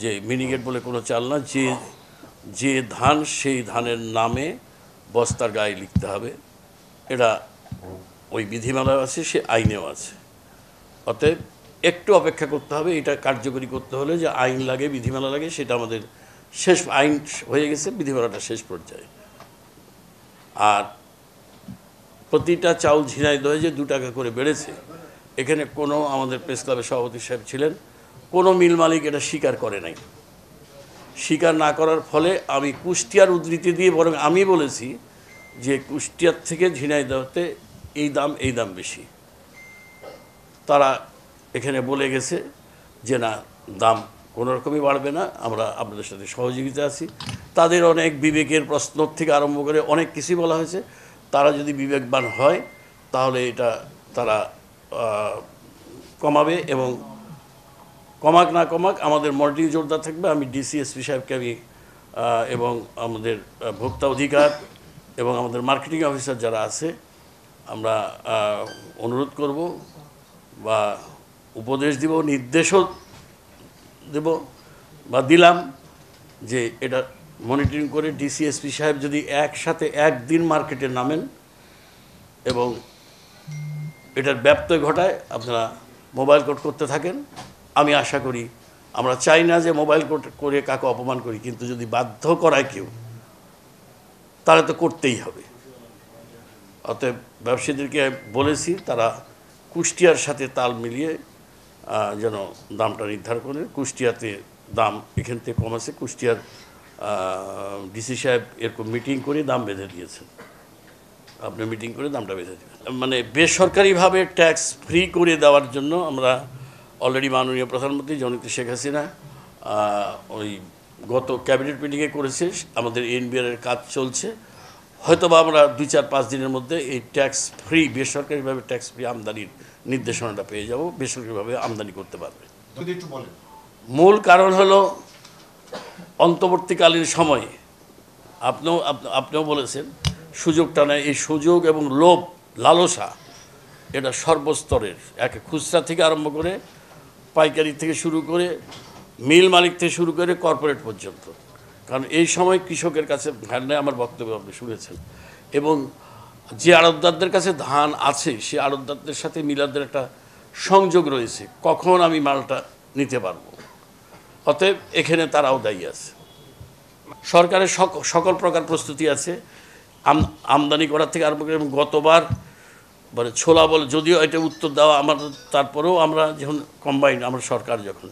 যে মিনিগেট বলে কোনো চাল না, যে যে ধান সেই ধানের নামে বস্তার গায়ে লিখতে হবে। এটা ওই বিধিমালা আছে, সে আইনেও আছে। অতএব একটু অপেক্ষা করতে হবে, এটা কার্যকরী করতে হলে যে আইন লাগে, বিধিমালা লাগে, সেটা আমাদের শেষ আইন হয়ে গেছে, বিধিমালাটা শেষ পর্যায়ে। আর প্রতিটা চাউল ঝিনাইদহে যে দু টাকা করে বেড়েছে, এখানে কোনো আমাদের প্রেস ক্লাবের সভাপতি সাহেব ছিলেন কোনো মিল মালিক এটা স্বীকার করে নাই। স্বীকার না করার ফলে আমি কুষ্টিয়ার উদ্ধৃতি দিয়ে বরং আমি বলেছি যে কুষ্টিয়ার থেকে ঝিনাই ঝিনাইদহতে এই দাম এই দাম বেশি। তারা এখানে বলে গেছে যে না, দাম কোনো রকমই বাড়বে না, আমরা আপনাদের সাথে সহযোগিতা আছি। তাদের অনেক বিবেকের প্রশ্ন থেকে আরম্ভ করে অনেক কিছুই বলা হয়েছে। তারা যদি বিবেকবান হয়, তাহলে এটা তারা কমাবে এবং কমাক না কমাক, আমাদের মনিটরিং জোরদার থাকবে। আমি ডিসিএসপি সাহেবকে আমি এবং আমাদের ভোক্তা অধিকার এবং আমাদের মার্কেটিং অফিসার যারা আছে, আমরা অনুরোধ করব বা উপদেশ দিব, নির্দেশও দেব বা দিলাম যে এটা মনিটরিং করে ডিসিএসপি সাহেব যদি একসাথে একদিন মার্কেটে নামেন এবং এটার ব্যত্যয় ঘটায়, আপনারা মোবাইল কোড করতে থাকেন। আমি আশা করি আমরা চাই না যে মোবাইল করে কাকে অপমান করি, কিন্তু যদি বাধ্য করায় কেউ, তাহলে তো করতেই হবে। অতএব ব্যবসায়ীদেরকে বলেছি, তারা কুষ্টিয়ার সাথে তাল মিলিয়ে যেন দামটা নির্ধারণ করে, কুষ্টিয়াতে দাম, এখান থেকে কম আছে, কুষ্টিয়ার ডিসি সাহেব এরকম মিটিং করে দাম বেঁধে দিয়েছেন। আপনি মিটিং করে দামটা বেঁধে দেবেন। মানে বেসরকারিভাবে ট্যাক্স ফ্রি করে দেওয়ার জন্য আমরা অলরেডি মাননীয় প্রধানমন্ত্রী জননেত্রী শেখ হাসিনা ওই গত ক্যাবিনেট মিটিংয়ে করেছে আমাদের এনবিআর এর কাজ চলছে। হয়তো বা আমরা দুই চার পাঁচ দিনের মধ্যে এই ট্যাক্স ফ্রি বেসরকারিভাবে ট্যাক্স ফ্রি আমদানির নির্দেশনাটা পেয়ে যাব বেসরকারিভাবে আমদানি করতে পারবে। যদি একটু বলেন। মূল কারণ হলো অন্তর্বর্তীকালীন সময়ে আপনিও আপ- আপনিও বলেছেন সুযোগটা নেয় এই সুযোগ এবং লোভ লালসা এটা সর্বস্তরের এক খুচরা থেকে আরম্ভ করে পাইকারি থেকে শুরু করে মিল মালিক থেকে শুরু করে কর্পোরেট পর্যন্ত। কারণ এই সময় কৃষকের কাছে ধান নেয় আমার বক্তব্য আপনি শুনেছেন। এবং যে আড়তদারদের কাছে ধান আছে, সে আড়তদারদের সাথে মিলাদের একটা সংযোগ রয়েছে, কখন আমি মালটা নিতে পারব? অতএব এখানে তারাও দায়ী আছে। সরকারের সক- সকল প্রকার প্রস্তুতি আছে। আম- আমদানি করার থেকে আরম্ভ করে গতবার মানে ছোলা বলে যদিও এটা উত্তর দেওয়া আমার তারপরেও আমরা যখন কম্বাইন আমরা সরকার যখন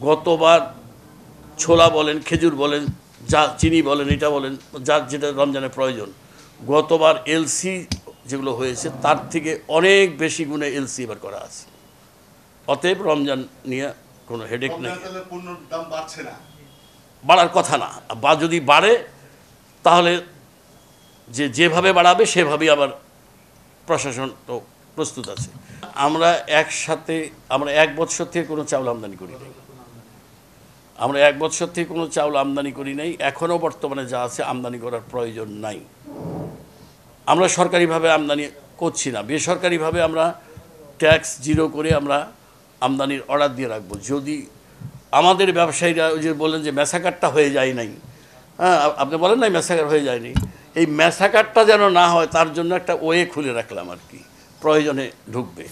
গতবার ছোলা বলেন খেজুর বলেন যা চিনি বলেন এটা বলেন যার যেটা রমজানের প্রয়োজন গতবার এলসি যেগুলো হয়েছে তার থেকে অনেক বেশি গুণে এলসি এবার করা আছে। অতএব রমজান নিয়ে কোনো হেডেক নেই। বাড়ার কথা না বা যদি বাড়ে তাহলে যে যেভাবে বাড়াবে সেভাবেই আবার প্রশাসন তো প্রস্তুত আছে। আমরা একসাথে, আমরা এক বছর থেকে কোনো চাউল আমদানি করি নাই। আমরা এক বছর থেকে কোনো চাউল আমদানি করি নাই। এখনও বর্তমানে যা আছে আমদানি করার প্রয়োজন নাই। আমরা সরকারিভাবে আমদানি করছি না। বেসরকারিভাবে আমরা ট্যাক্স জিরো করে আমরা আমদানির অর্ডার দিয়ে রাখব। যদি আমাদের ব্যবসায়ীরা যে বললেন যে মেসাকারটা হয়ে যায় নাই। হ্যাঁ আপনি বলেন নাই মেসাকার হয়ে যায়নি? এই ম্যাসাকারটা যেন না হয়, তার জন্য একটা ওয়ে খুলে রাখলাম আর কি। প্রয়োজনে ঢুকবে।